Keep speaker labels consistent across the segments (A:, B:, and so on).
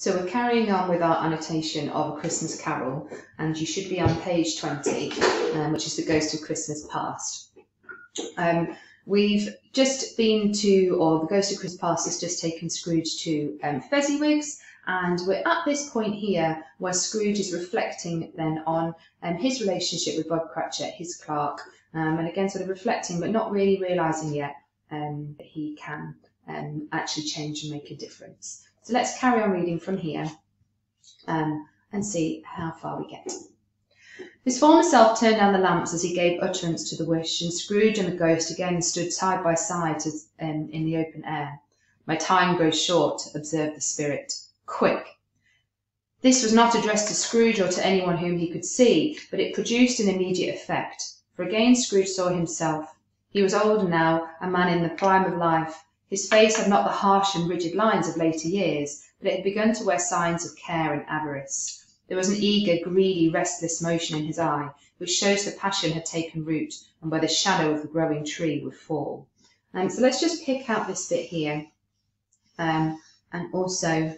A: So we're carrying on with our annotation of A Christmas Carol, and you should be on page 20, um, which is The Ghost of Christmas Past. Um, we've just been to, or The Ghost of Christmas Past has just taken Scrooge to um, Fezziwigs, and we're at this point here where Scrooge is reflecting then on um, his relationship with Bob Cratchit, his clerk, um, and again sort of reflecting but not really realising yet um, that he can um, actually change and make a difference. So let's carry on reading from here um, and see how far we get. His former self turned down the lamps as he gave utterance to the wish, and Scrooge and the ghost again stood side by side um, in the open air. My time grows short, observed the spirit. Quick! This was not addressed to Scrooge or to anyone whom he could see, but it produced an immediate effect, for again Scrooge saw himself. He was older now, a man in the prime of life. His face had not the harsh and rigid lines of later years, but it had begun to wear signs of care and avarice. There was an eager, greedy, restless motion in his eye, which shows the passion had taken root, and where the shadow of the growing tree would fall. Um, so let's just pick out this bit here, um, and also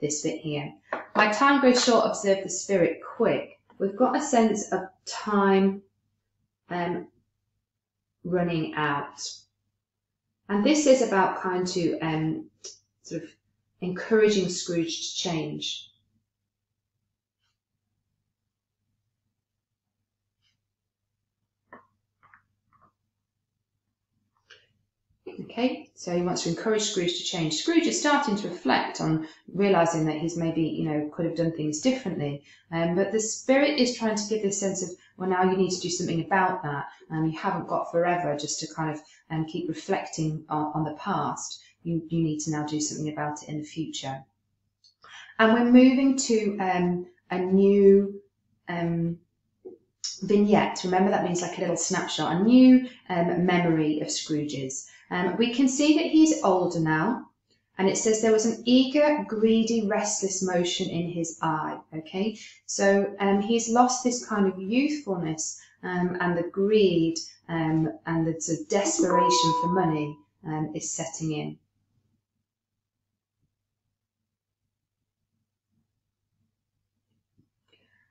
A: this bit here. My time grows short, observe the spirit quick. We've got a sense of time um, running out. And this is about kind to um, sort of encouraging Scrooge to change. Okay, so he wants to encourage Scrooge to change. Scrooge is starting to reflect on realizing that he's maybe, you know, could have done things differently. Um, but the spirit is trying to give this sense of, well, now you need to do something about that. Um, you haven't got forever just to kind of um, keep reflecting on, on the past. You, you need to now do something about it in the future. And we're moving to um, a new um, vignette. Remember, that means like a little snapshot, a new um, memory of Scrooge's. Um, we can see that he's older now, and it says there was an eager, greedy, restless motion in his eye. Okay, so um, he's lost this kind of youthfulness um, and the greed um, and the sort of desperation for money um, is setting in.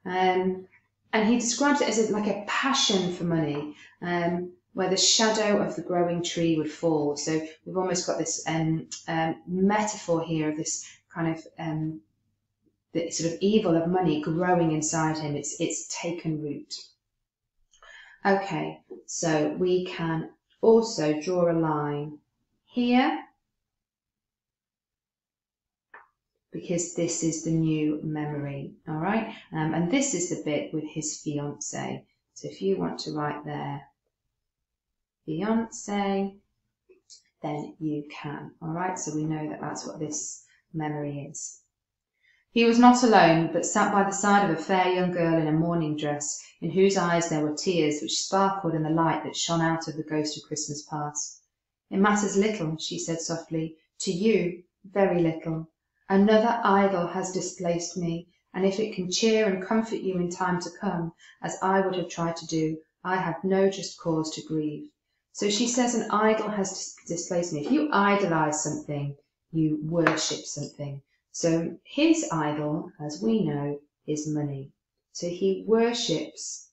A: Um, and he describes it as like a passion for money. Um, where the shadow of the growing tree would fall. So we've almost got this um, um, metaphor here of this kind of um, the sort of evil of money growing inside him. It's it's taken root. Okay, so we can also draw a line here because this is the new memory, all right? Um, and this is the bit with his fiance. So if you want to write there, fiancee, then you can. All right, so we know that that's what this memory is. He was not alone, but sat by the side of a fair young girl in a mourning dress, in whose eyes there were tears which sparkled in the light that shone out of the ghost of Christmas past. It matters little, she said softly, to you, very little. Another idol has displaced me, and if it can cheer and comfort you in time to come, as I would have tried to do, I have no just cause to grieve. So she says an idol has displaced me. If you idolize something, you worship something. So his idol, as we know, is money. So he worships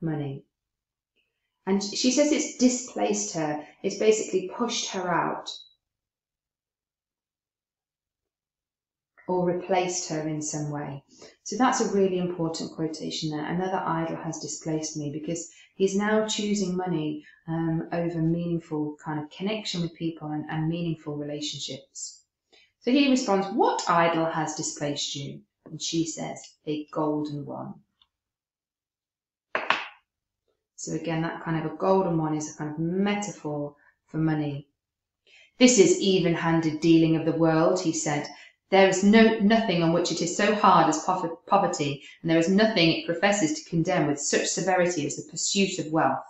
A: money. And she says it's displaced her. It's basically pushed her out. Or replaced her in some way. So that's a really important quotation there. Another idol has displaced me because he's now choosing money um, over meaningful kind of connection with people and, and meaningful relationships. So he responds, What idol has displaced you? And she says, A golden one. So again, that kind of a golden one is a kind of metaphor for money. This is even handed dealing of the world, he said. There is no nothing on which it is so hard as poverty, and there is nothing it professes to condemn with such severity as the pursuit of wealth.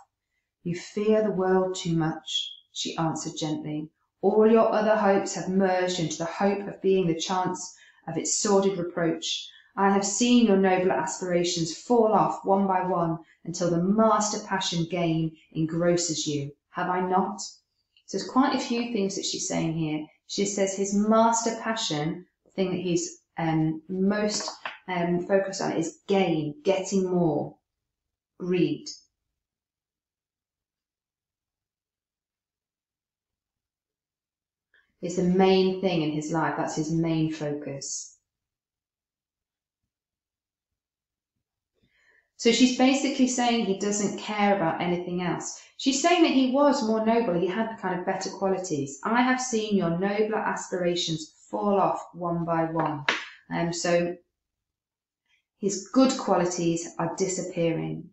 A: You fear the world too much, she answered gently. All your other hopes have merged into the hope of being the chance of its sordid reproach. I have seen your nobler aspirations fall off one by one until the master passion gain engrosses you. Have I not? So there's quite a few things that she's saying here. She says his master passion, thing that he's um, most um, focused on, is gain, getting more, greed. Is the main thing in his life. That's his main focus. So she's basically saying he doesn't care about anything else. She's saying that he was more noble, he had the kind of better qualities. I have seen your nobler aspirations fall off one by one. Um, so his good qualities are disappearing.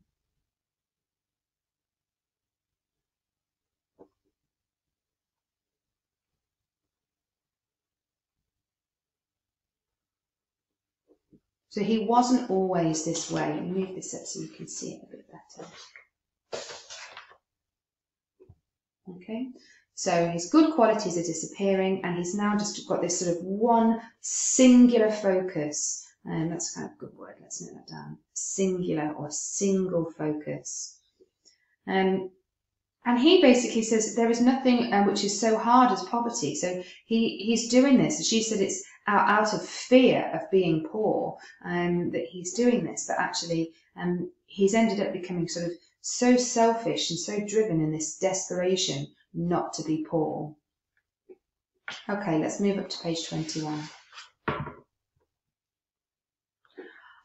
A: So he wasn't always this way. Move this up so you can see it a bit better. Okay, so his good qualities are disappearing and he's now just got this sort of one singular focus. And that's kind of a good word, let's note that down. Singular or single focus. Um, and he basically says there is nothing uh, which is so hard as poverty. So he, he's doing this. And She said it's out, out of fear of being poor um, that he's doing this, but actually um, he's ended up becoming sort of so selfish and so driven in this desperation not to be poor. Okay, let's move up to page 21.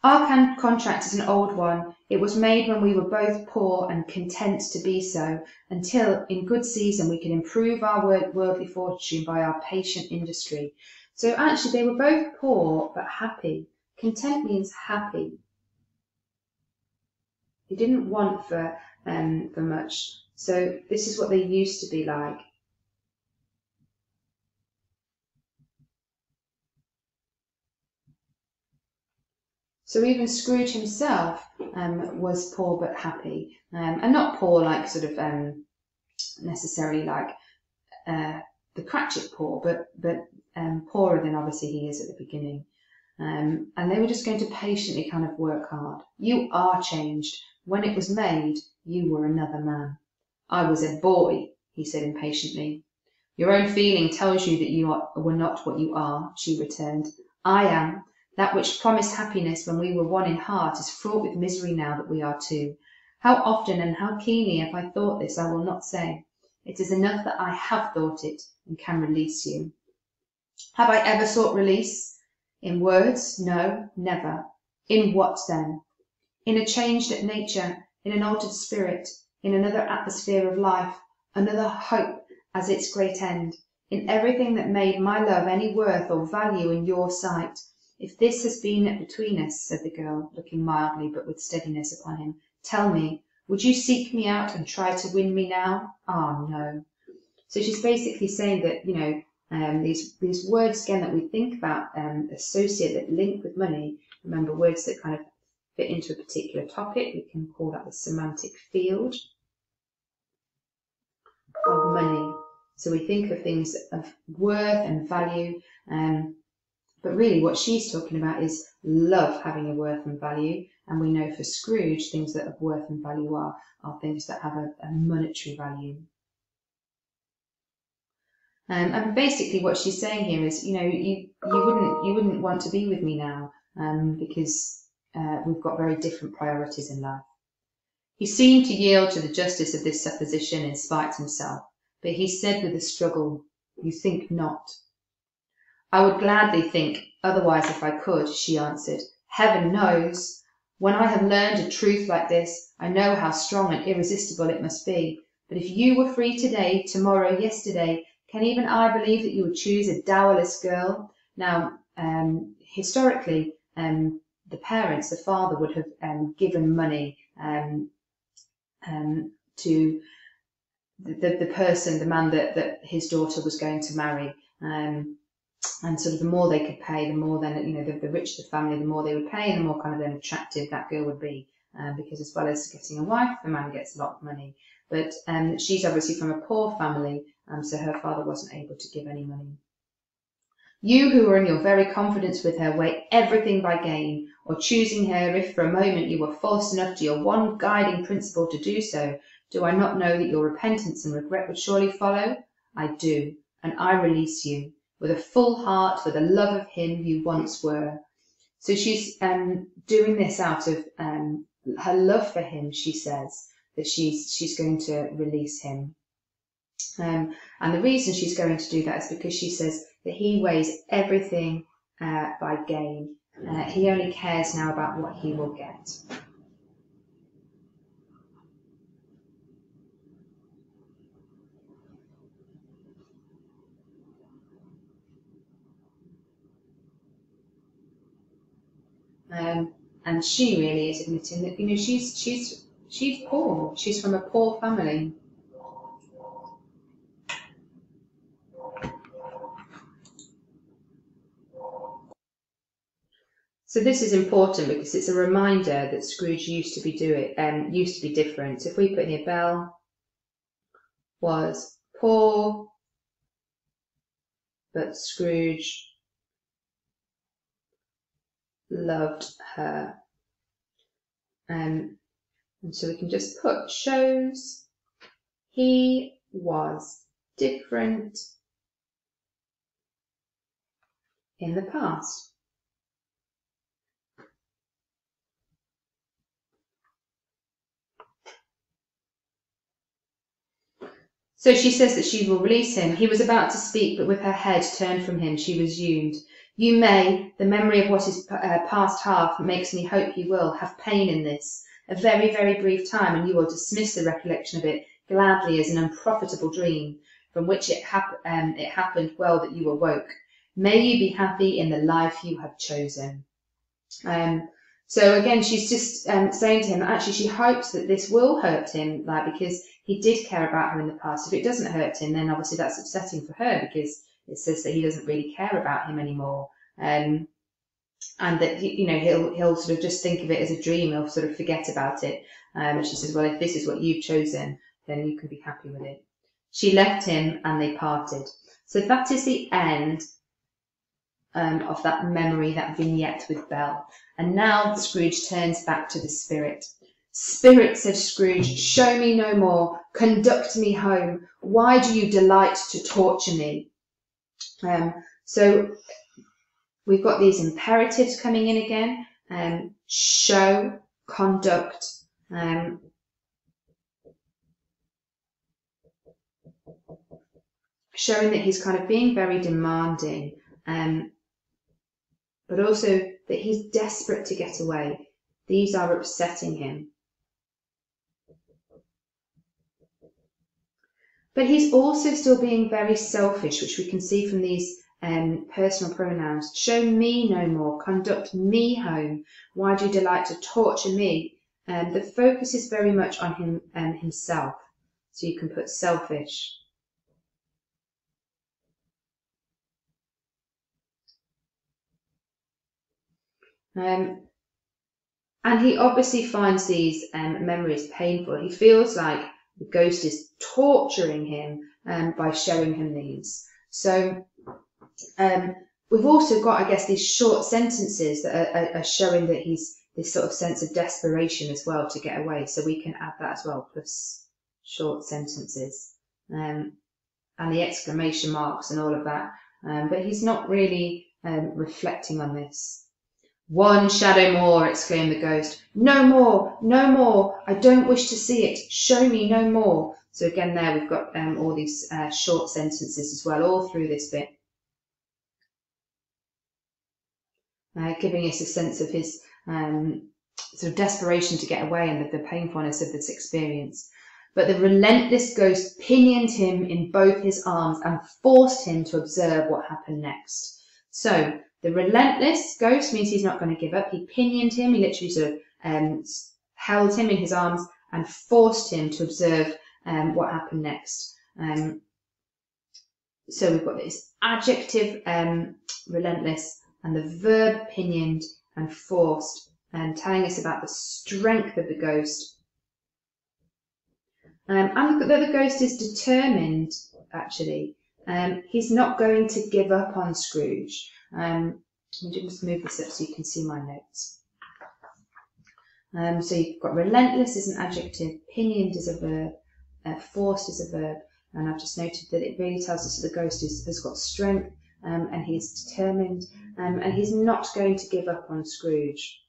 A: Our contract is an old one. It was made when we were both poor and content to be so, until in good season we could improve our worldly fortune by our patient industry. So actually, they were both poor but happy. Content means happy. He didn't want for um, for much. So this is what they used to be like. So even Scrooge himself um, was poor but happy, um, and not poor like sort of um, necessarily like uh, the Cratchit poor, but but um, poorer than obviously he is at the beginning. Um, and they were just going to patiently kind of work hard. You are changed. When it was made, you were another man. I was a boy, he said impatiently. Your own feeling tells you that you are, were not what you are, she returned. I am. That which promised happiness when we were one in heart is fraught with misery now that we are two. How often and how keenly have I thought this, I will not say. It is enough that I have thought it and can release you. Have I ever sought release? In words? No, never. In what then? In a changed nature, in an altered spirit, in another atmosphere of life, another hope as its great end, in everything that made my love any worth or value in your sight. If this has been between us, said the girl, looking mildly but with steadiness upon him, tell me, would you seek me out and try to win me now? Ah, no. So she's basically saying that, you know, um, these these words again that we think about um, associate that link with money. Remember words that kind of into a particular topic. We can call that the semantic field of money. So we think of things of worth and value, um, but really what she's talking about is love having a worth and value. And we know for Scrooge, things that have worth and value are, are things that have a, a monetary value. Um, and basically, what she's saying here is, you know, you you wouldn't you wouldn't want to be with me now um, because uh, we've got very different priorities in life. He seemed to yield to the justice of this supposition in spite of himself, but he said with a struggle, "You think not." I would gladly think otherwise if I could, she answered. Heaven knows! When I have learned a truth like this, I know how strong and irresistible it must be. But if you were free today, tomorrow, yesterday, can even I believe that you would choose a dowerless girl? Now, um, historically, um, the parents, the father would have um, given money um, um, to the, the person, the man that, that his daughter was going to marry. Um, and sort of the more they could pay, the more then, you know, the, the richer the family, the more they would pay, and the more kind of then attractive that girl would be. Uh, because as well as getting a wife, the man gets a lot of money. But um, she's obviously from a poor family, um, so her father wasn't able to give any money. You who are in your very confidence with her weigh everything by gain, or choosing her if for a moment you were false enough to your one guiding principle to do so, do I not know that your repentance and regret would surely follow? I do, and I release you with a full heart for the love of him you once were. So she's um, doing this out of um, her love for him. She says that she's she's going to release him, um, and the reason she's going to do that is because she says that he weighs everything uh, by gain. Uh, he only cares now about what he will get. Um, and she really is admitting that you know she's she's she's poor. She's from a poor family. So this is important because it's a reminder that Scrooge used to be doing um, used to be different. If we put here, Belle was poor, but Scrooge loved her. Um, and so we can just put shows he was different in the past. So she says that she will release him. He was about to speak, but with her head turned from him, she resumed. You may, the memory of what is uh, past half makes me hope you will, have pain in this, a very, very brief time, and you will dismiss the recollection of it gladly as an unprofitable dream, from which it, hap- um, it happened well that you awoke. May you be happy in the life you have chosen. Um, so again, she's just um, saying to him, actually, she hopes that this will hurt him, like because he did care about her in the past. If it doesn't hurt him, then obviously that's upsetting for her because it says that he doesn't really care about him anymore. Um, and that you know he'll he'll sort of just think of it as a dream. He'll sort of forget about it. Um, and she says, "Well, if this is what you've chosen, then you can be happy with it." She left him, and they parted. So that is the end um, of that memory, that vignette with Belle. And now Scrooge turns back to the spirit. Spirit, said Scrooge, show me no more. Conduct me home. Why do you delight to torture me? Um, so we've got these imperatives coming in again. Um, show, conduct, um, showing that he's kind of being very demanding, um, but also that he's desperate to get away. These are upsetting him. But he's also still being very selfish, which we can see from these um, personal pronouns. Show me no more, conduct me home. Why do you delight to torture me? Um, the focus is very much on him um, himself. So you can put selfish. Um, and he obviously finds these um, memories painful. He feels like the ghost is torturing him um, by showing him these. So um, we've also got, I guess, these short sentences that are, are, showing that he's this sort of sense of desperation as well to get away. So we can add that as well, plus short sentences um, and the exclamation marks and all of that. Um, but he's not really um, reflecting on this. One shadow more, exclaimed the ghost. No more, no more. I don't wish to see it. Show me no more. So again, there we've got um, all these uh, short sentences as well, all through this bit. Uh, giving us a sense of his um, sort of desperation to get away and the, the painfulness of this experience. But the relentless ghost pinioned him in both his arms and forced him to observe what happened next. So the relentless ghost means he's not going to give up. He pinioned him. He literally sort of um, held him in his arms and forced him to observe um, what happened next. Um, so we've got this adjective um, relentless and the verb pinioned and forced, and telling us about the strength of the ghost. Um, and the, the ghost is determined, actually. Um, he's not going to give up on Scrooge. Um, let me just move this up so you can see my notes. Um, so you've got relentless is an adjective, pinioned is a verb, uh, forced is a verb. And I've just noted that it really tells us that the ghost is, has got strength um, and he's determined um, and he's not going to give up on Scrooge.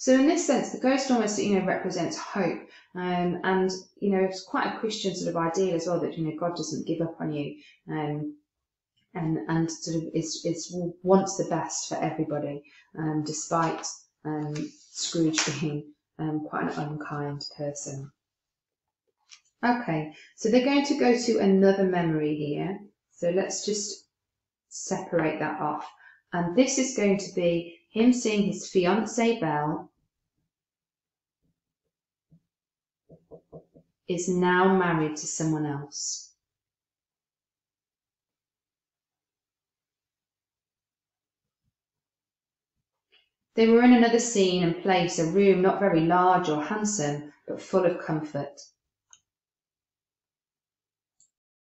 A: So in this sense, the ghost almost, you know, represents hope, um, and you know, it's quite a Christian sort of ideal as well that you know God doesn't give up on you, um, and and sort of is is wants the best for everybody, um, despite um, Scrooge being um, quite an unkind person. Okay, so they're going to go to another memory here. So let's just separate that off. And this is going to be him seeing his fiancee Belle is now married to someone else. They were in another scene and place, a room not very large or handsome, but full of comfort.